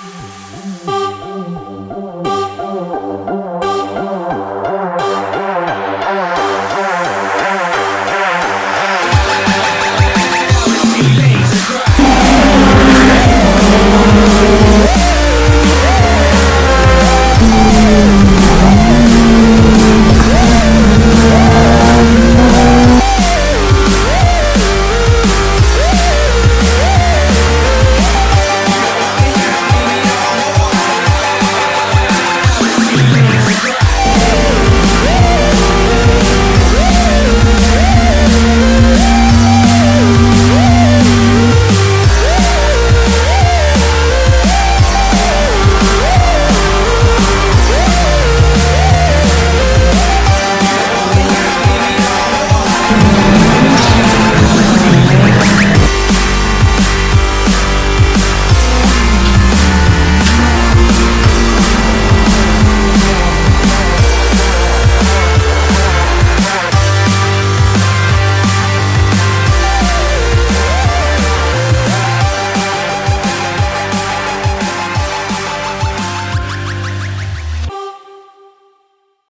Música